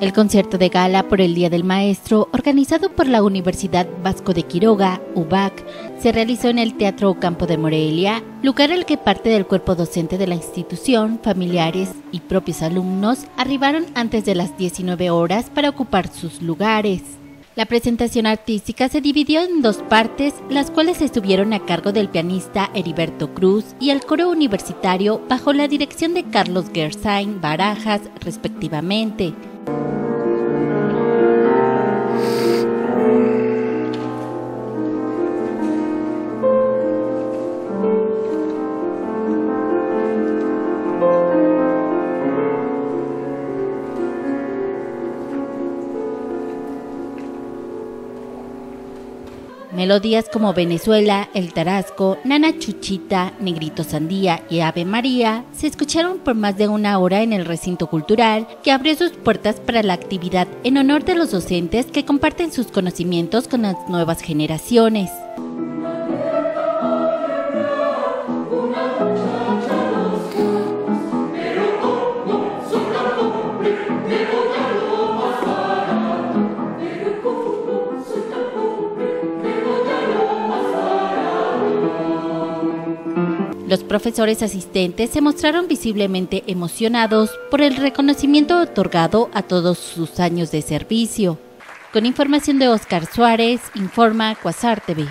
El concierto de gala por el Día del Maestro, organizado por la Universidad Vasco de Quiroga, UBAC, se realizó en el Teatro Campo de Morelia, lugar al que parte del cuerpo docente de la institución, familiares y propios alumnos arribaron antes de las 19 horas para ocupar sus lugares. La presentación artística se dividió en dos partes, las cuales estuvieron a cargo del pianista Heriberto Cruz y el coro universitario bajo la dirección de Carlos Gersain Barajas, respectivamente. thank you Melodías como Venezuela, El Tarasco, Nana Chuchita, Negrito Sandía y Ave María se escucharon por más de una hora en el recinto cultural que abrió sus puertas para la actividad en honor de los docentes que comparten sus conocimientos con las nuevas generaciones. Los profesores asistentes se mostraron visiblemente emocionados por el reconocimiento otorgado a todos sus años de servicio. Con información de Oscar Suárez, informa Cuasar TV.